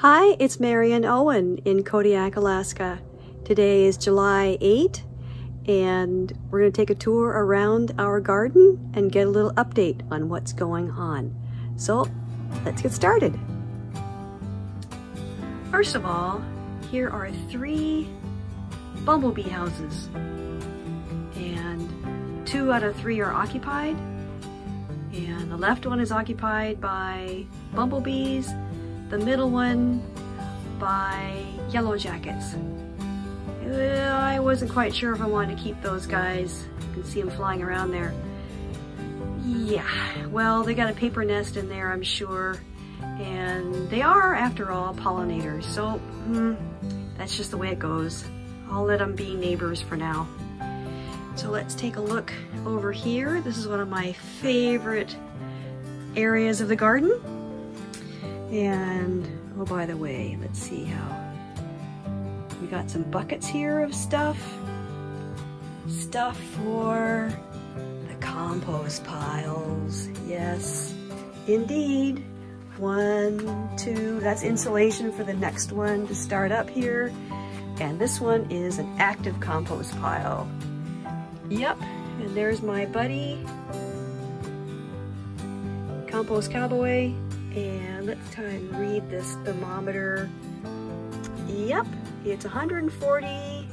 Hi, it's Marion Owen in Kodiak, Alaska. Today is July 8 and we're going to take a tour around our garden and get a little update on what's going on. So let's get started. First of all, here are three bumblebee houses and two out of three are occupied and the left one is occupied by bumblebees the middle one by Yellow Jackets. I wasn't quite sure if I wanted to keep those guys. You can see them flying around there. Yeah, well, they got a paper nest in there, I'm sure. And they are, after all, pollinators. So, hmm, that's just the way it goes. I'll let them be neighbors for now. So let's take a look over here. This is one of my favorite areas of the garden. And, oh, by the way, let's see how. We got some buckets here of stuff. Stuff for the compost piles. Yes, indeed. One, two, that's insulation for the next one to start up here. And this one is an active compost pile. Yep, and there's my buddy, Compost Cowboy. And let's try and read this thermometer. Yep, it's 140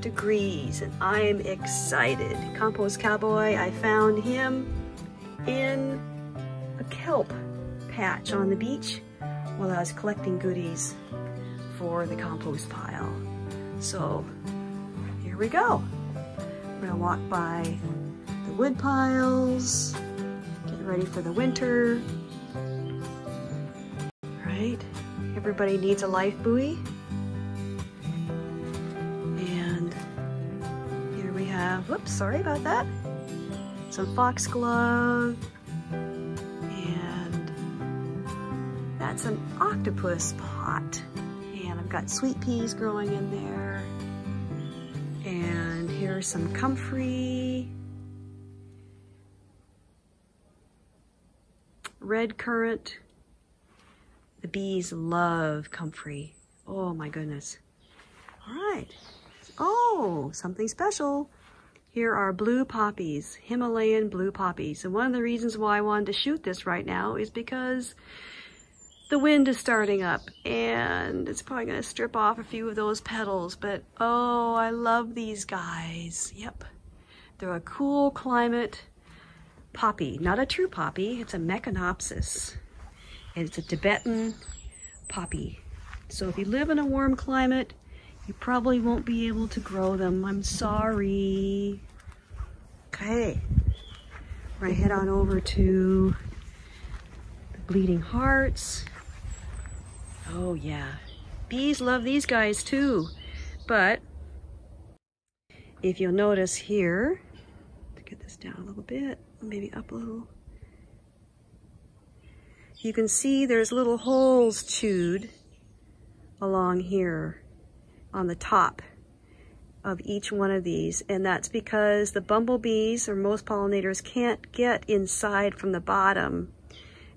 degrees and I am excited. Compost Cowboy, I found him in a kelp patch on the beach while I was collecting goodies for the compost pile. So here we go. We're gonna walk by the wood piles, get ready for the winter Everybody needs a life buoy. And here we have, whoops, sorry about that. Some foxglove. And that's an octopus pot. And I've got sweet peas growing in there. And here's some comfrey. Red currant the bees love comfrey. Oh my goodness. All right. Oh, something special. Here are blue poppies, Himalayan blue poppies. And one of the reasons why I wanted to shoot this right now is because the wind is starting up and it's probably going to strip off a few of those petals. But oh, I love these guys. Yep. They're a cool climate poppy. Not a true poppy, it's a Meconopsis and it's a Tibetan poppy. So if you live in a warm climate, you probably won't be able to grow them. I'm sorry. Okay, gonna head on over to the Bleeding Hearts. Oh yeah, bees love these guys too. But if you'll notice here, to get this down a little bit, maybe up a little, you can see there's little holes chewed along here on the top of each one of these and that's because the bumblebees or most pollinators can't get inside from the bottom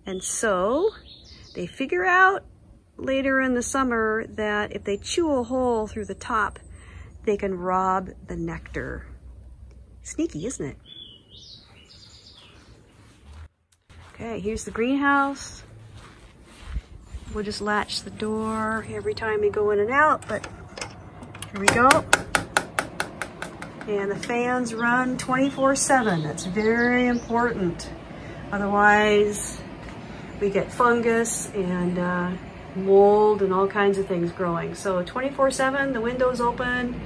and so they figure out later in the summer that if they chew a hole through the top they can rob the nectar. Sneaky, isn't it? Okay, here's the greenhouse. We'll just latch the door every time we go in and out, but here we go. And the fans run 24-7. That's very important. Otherwise, we get fungus and uh, mold and all kinds of things growing. So 24-7, the window's open,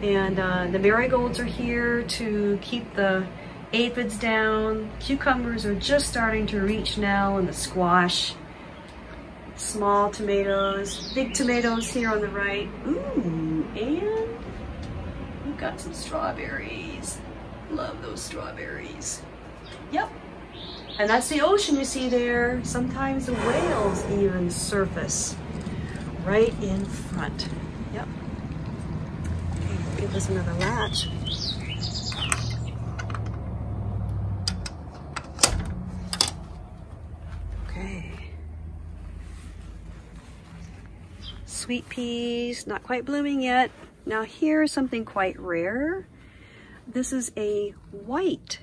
and uh, the marigolds are here to keep the aphids down. Cucumbers are just starting to reach now and the squash. Small tomatoes, big tomatoes here on the right. Ooh, and we've got some strawberries. Love those strawberries. Yep. And that's the ocean you see there. Sometimes the whales even surface right in front. Yep. Okay, give this another latch. Sweet peas, not quite blooming yet. Now here's something quite rare. This is a white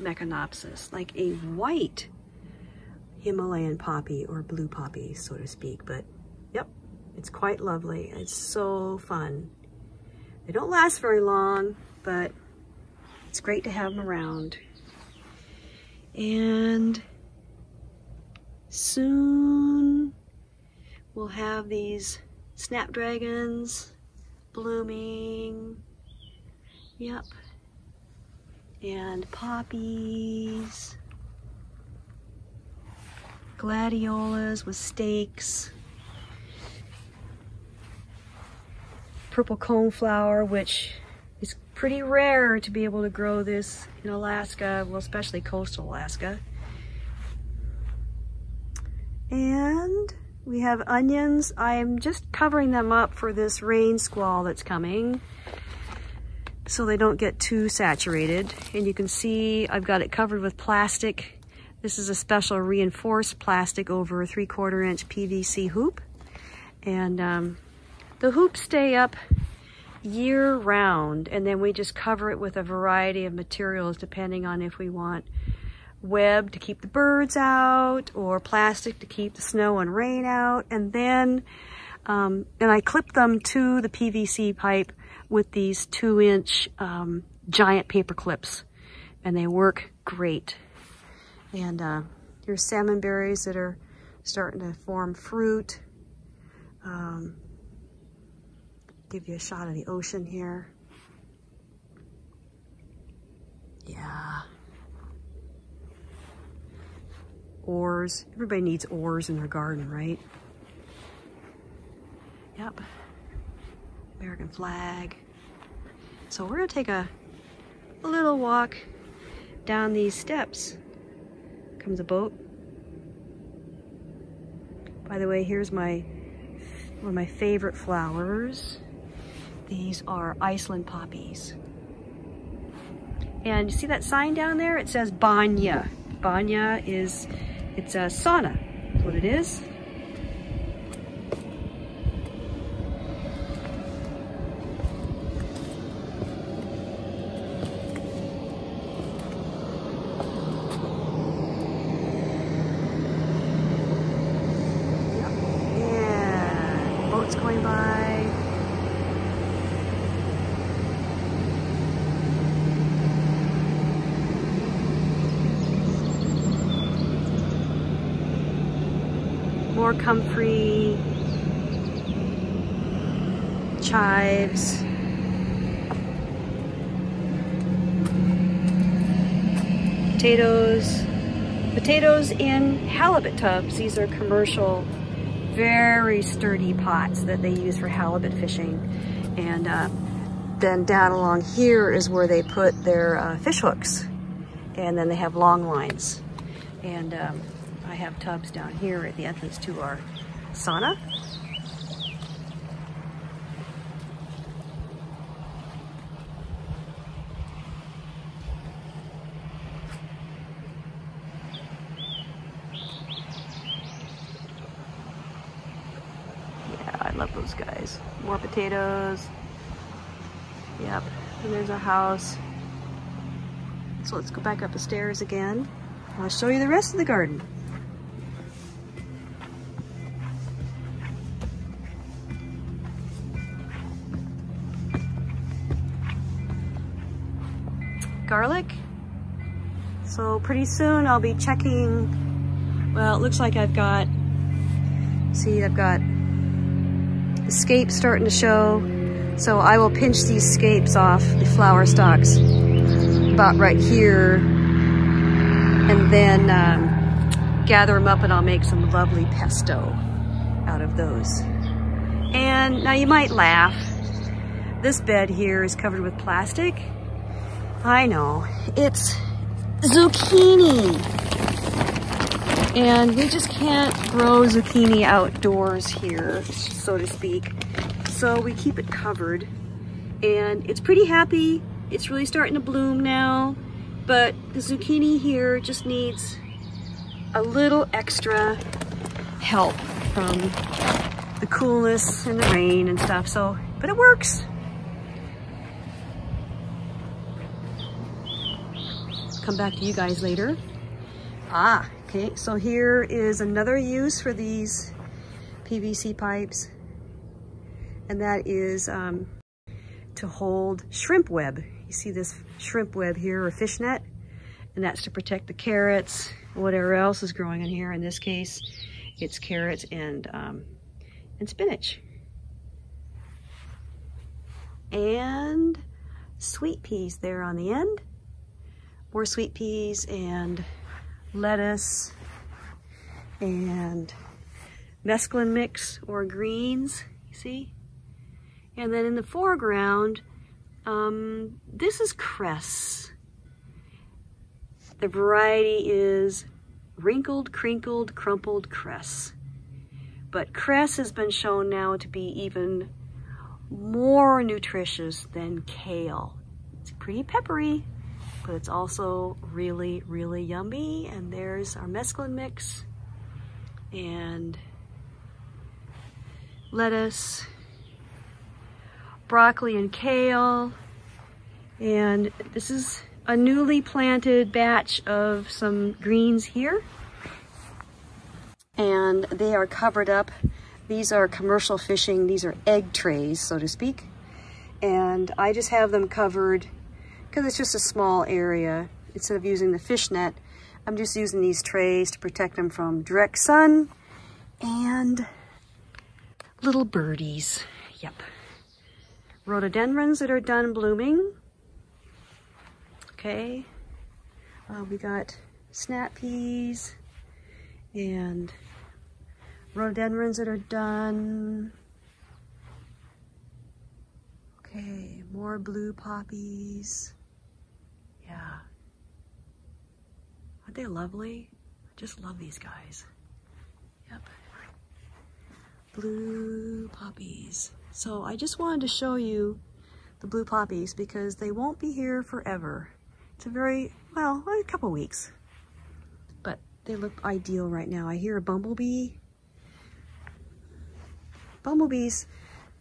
Meconopsis, like a white Himalayan poppy or blue poppy, so to speak. But yep, it's quite lovely. It's so fun. They don't last very long, but it's great to have them around. And soon we'll have these snapdragons blooming. Yep. And poppies. Gladiolas with stakes. Purple coneflower, which is pretty rare to be able to grow this in Alaska, well, especially coastal Alaska. And we have onions. I'm just covering them up for this rain squall that's coming so they don't get too saturated. And you can see I've got it covered with plastic. This is a special reinforced plastic over a three quarter inch PVC hoop. And um, the hoops stay up year round and then we just cover it with a variety of materials depending on if we want web to keep the birds out or plastic to keep the snow and rain out. And then, um, and I clip them to the PVC pipe with these two inch um, giant paper clips and they work great. And uh, here's salmon berries that are starting to form fruit. Um, give you a shot of the ocean here. Yeah. Oars. Everybody needs oars in their garden, right? Yep. American flag. So we're gonna take a, a little walk down these steps. Comes a boat. By the way, here's my one of my favorite flowers. These are Iceland poppies. And you see that sign down there? It says Banya. Banya is it's a sauna, That's what it is. Yeah, boats going by. More comfrey chives. Potatoes. Potatoes in halibut tubs. These are commercial, very sturdy pots that they use for halibut fishing. And uh, then down along here is where they put their uh, fish hooks. And then they have long lines. And um, have tubs down here at the entrance to our sauna. Yeah, I love those guys. More potatoes. Yep, and there's a house. So let's go back up the stairs again. I'll show you the rest of the garden. Garlic. So pretty soon I'll be checking, well, it looks like I've got, see, I've got scapes starting to show. So I will pinch these scapes off the flower stalks about right here and then um, gather them up and I'll make some lovely pesto out of those. And now you might laugh. This bed here is covered with plastic I know. It's zucchini. And we just can't grow zucchini outdoors here, so to speak. So we keep it covered. And it's pretty happy. It's really starting to bloom now. But the zucchini here just needs a little extra help from the coolness and the rain and stuff. So, but it works. Come back to you guys later. Ah, okay. So here is another use for these PVC pipes. And that is um, to hold shrimp web. You see this shrimp web here or fish net? And that's to protect the carrots, whatever else is growing in here. In this case, it's carrots and, um, and spinach. And sweet peas there on the end. More sweet peas and lettuce and mesclun mix or greens, you see? And then in the foreground, um, this is cress. The variety is wrinkled, crinkled, crumpled cress. But cress has been shown now to be even more nutritious than kale. It's pretty peppery, but it's also really, really yummy. And there's our mesclun mix and lettuce, broccoli and kale. And this is a newly planted batch of some greens here. And they are covered up. These are commercial fishing. These are egg trays, so to speak. And I just have them covered because it's just a small area. Instead of using the fish net, I'm just using these trays to protect them from direct sun and little birdies. Yep. Rhododendrons that are done blooming. Okay. Uh, we got snap peas and rhododendrons that are done. Okay, more blue poppies. Yeah. Aren't they lovely? I just love these guys. Yep. Blue poppies. So I just wanted to show you the blue poppies because they won't be here forever. It's a very, well, a couple weeks. But they look ideal right now. I hear a bumblebee. Bumblebees,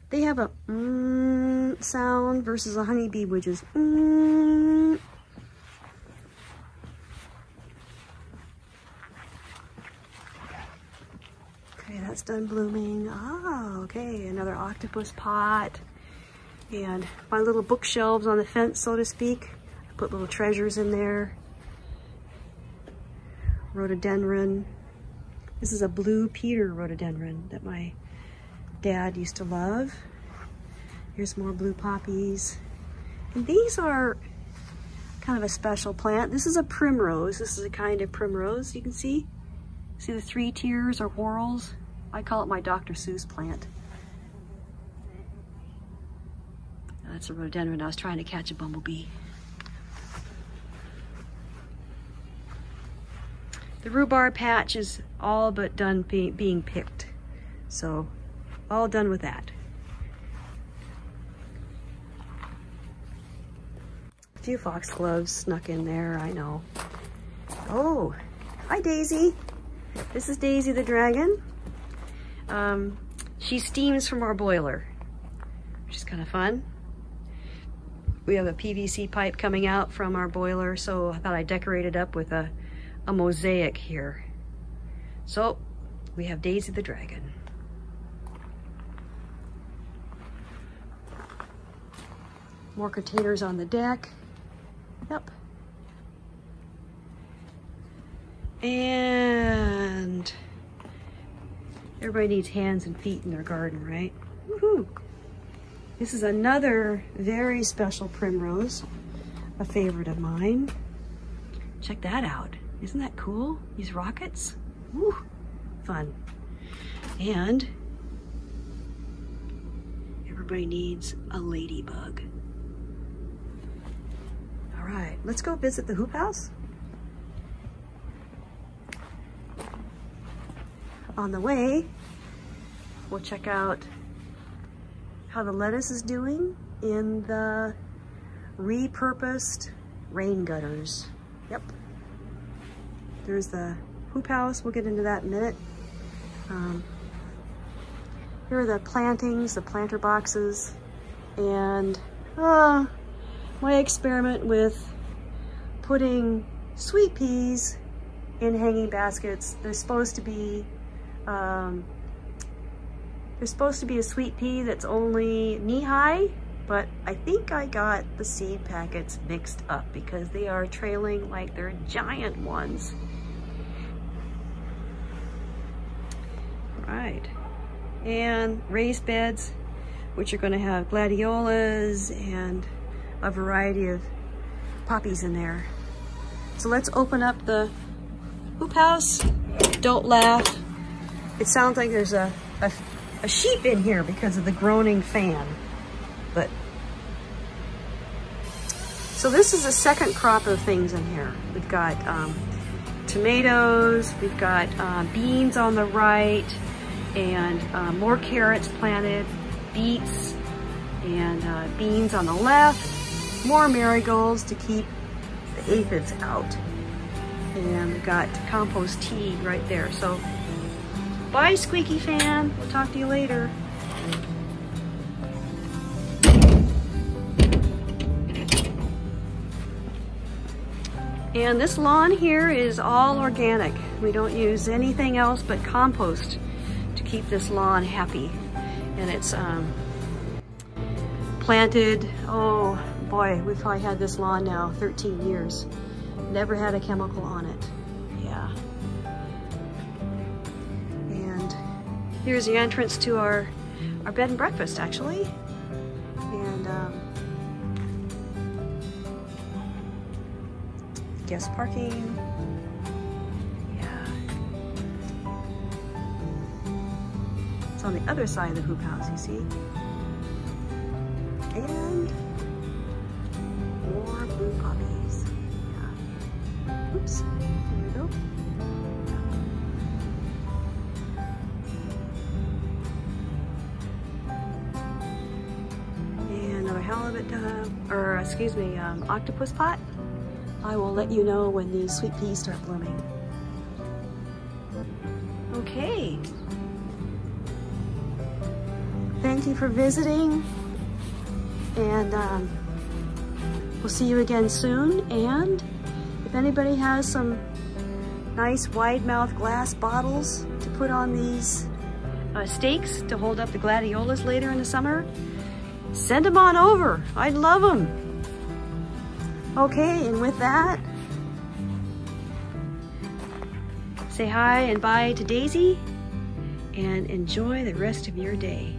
they have a mm sound versus a honeybee, which is mm. Okay, that's done blooming. Ah, okay, another octopus pot. And my little bookshelves on the fence, so to speak. I Put little treasures in there. Rhododendron. This is a blue Peter rhododendron that my dad used to love. Here's more blue poppies. And these are kind of a special plant. This is a primrose. This is a kind of primrose you can see. See the three tiers or whorls? I call it my Dr. Seuss plant. That's a rhododendron. I was trying to catch a bumblebee. The rhubarb patch is all but done be being picked. So all done with that. A few foxgloves snuck in there, I know. Oh, hi Daisy. This is Daisy the dragon. Um, she steams from our boiler, which is kind of fun. We have a PVC pipe coming out from our boiler, so I thought I'd decorate it up with a a mosaic here. So we have Daisy the Dragon. More containers on the deck. Yep. And everybody needs hands and feet in their garden, right? Woohoo! This is another very special primrose, a favorite of mine. Check that out. Isn't that cool? These rockets? Woo, fun. And everybody needs a ladybug. All right, let's go visit the hoop house. On the way, we'll check out how the lettuce is doing in the repurposed rain gutters. Yep. There's the hoop house. We'll get into that in a minute. Um, Here are the plantings, the planter boxes, and uh, my experiment with putting sweet peas in hanging baskets. They're supposed to be, um, there's supposed to be a sweet pea that's only knee-high, but I think I got the seed packets mixed up because they are trailing like they're giant ones. Right. And raised beds, which are gonna have gladiolas and a variety of poppies in there. So let's open up the hoop house. Don't laugh. It sounds like there's a, a, a sheep in here because of the groaning fan. But so this is a second crop of things in here. We've got um, tomatoes, we've got uh, beans on the right, and uh, more carrots planted, beets, and uh, beans on the left, more marigolds to keep the aphids out. And we've got compost tea right there. So bye, squeaky fan. We'll talk to you later. And this lawn here is all organic. We don't use anything else but compost to keep this lawn happy. And it's um, planted, oh boy, we've probably had this lawn now 13 years. Never had a chemical on it. Here's the entrance to our, our bed and breakfast actually. And um, guest parking. Yeah. It's on the other side of the hoop house, you see? Excuse me, um, octopus pot. I will let you know when these sweet peas start blooming. Okay. Thank you for visiting. And um, we'll see you again soon. And if anybody has some nice wide mouth glass bottles to put on these uh, stakes to hold up the gladiolas later in the summer, send them on over. I'd love them. Okay, and with that, say hi and bye to Daisy and enjoy the rest of your day.